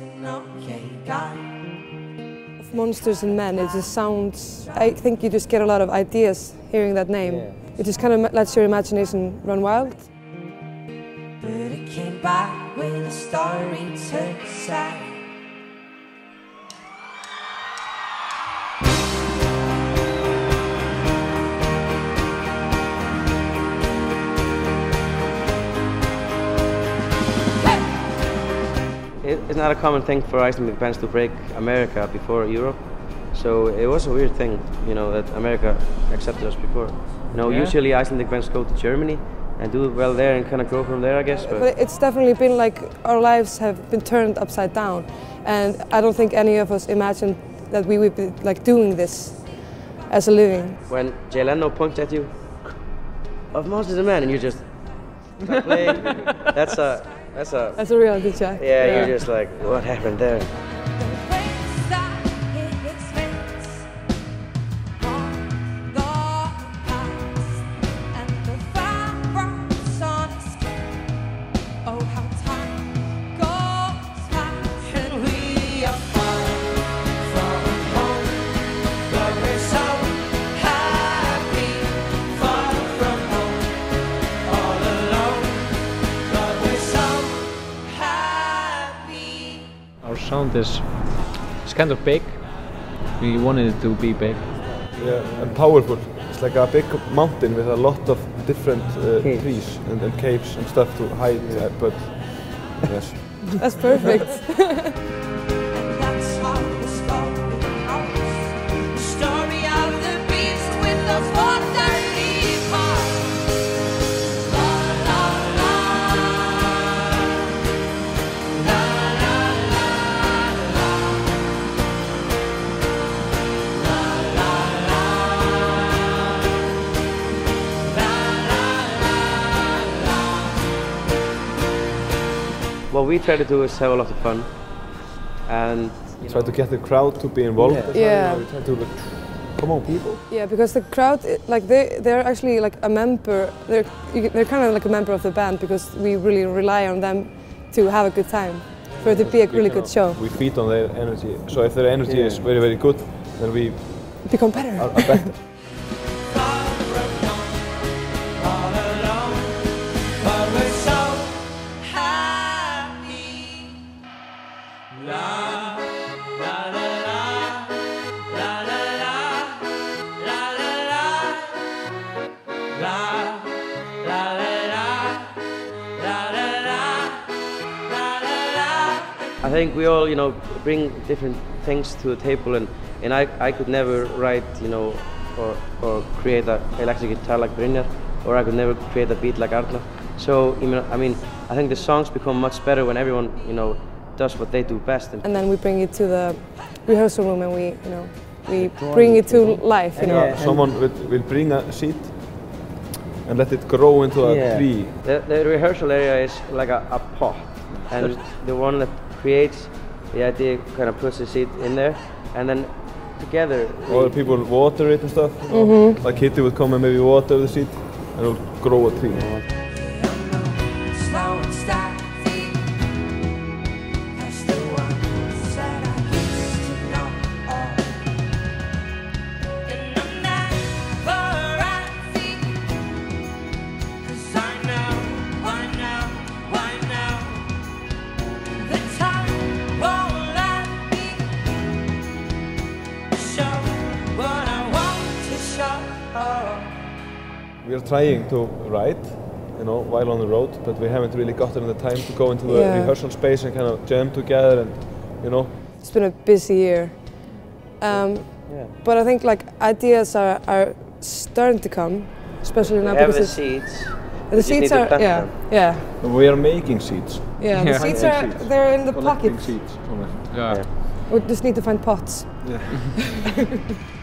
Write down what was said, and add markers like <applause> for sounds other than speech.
an okay guy. Of Monsters and Men, it just sounds, I think you just get a lot of ideas hearing that name. Yeah. It just kind of lets your imagination run wild. But it came back with a story to say. It's not a common thing for Icelandic bands to break America before Europe. So it was a weird thing, you know, that America accepted us before. You know, Yeah. usually Icelandic bands go to Germany and do well there and kind of grow from there, I guess. But But it's definitely been like our lives have been turned upside down. And I don't think any of us imagined that we would be like doing this as a living. when Jay Leno points at you, of Monsters and Men, and you just playing, <laughs> that's a, that's a, That's a reality check. yeah, you're just like, what happened there? Sound is it's kind of big. We wanted it to be big. Yeah, and powerful. It's like a big mountain with a lot of different uh, Caves. trees and, and caves and stuff to hide. uh, but yes, That's perfect. <laughs> What we try to do is have a lot of fun. And you try know, to get the crowd to be involved. Yeah. That's Yeah. We try to like, come on, people. Yeah, because the crowd, like they, they're actually like a member. They're, they're kind of like a member of the band because we really rely on them to have a good time, for it to be a really good show. We feed on their energy. So if their energy Yeah. is very, very good, then we Become better. are, are better. <laughs> I think we all, you know, bring different things to the table, and, and I, I could never write, you know, or, or create an electric guitar like Brynjar, or I could never create a beat like Arnar. So, you know, I mean, I think the songs become much better when everyone, you know, does what they do best. And And then we bring it to the rehearsal room and we, you know, we bring it to life, you know. Yeah. Someone will, will bring a seed and let it grow into a Yeah. tree. The, the rehearsal area is like a, a pot, and the one that creates the idea kind of puts the seed in there, and then together. Other people water it and stuff. you know. Like Kitty would come and maybe water the seed and it will grow a tree. We are trying to write, you know, while on the road, but we haven't really gotten the time to go into the Yeah. rehearsal space and kind of jam together and, you know. It's been a busy year. Um, Yeah. but I think like ideas are, are starting to come, especially We now have because the it's- seeds. the just seats are yeah yeah We are making seeds. yeah the Yeah. seats Planting are seeds. they're in the Collecting pockets. seeds. Yeah. Yeah. We just need to find pots. Yeah. <laughs> <laughs>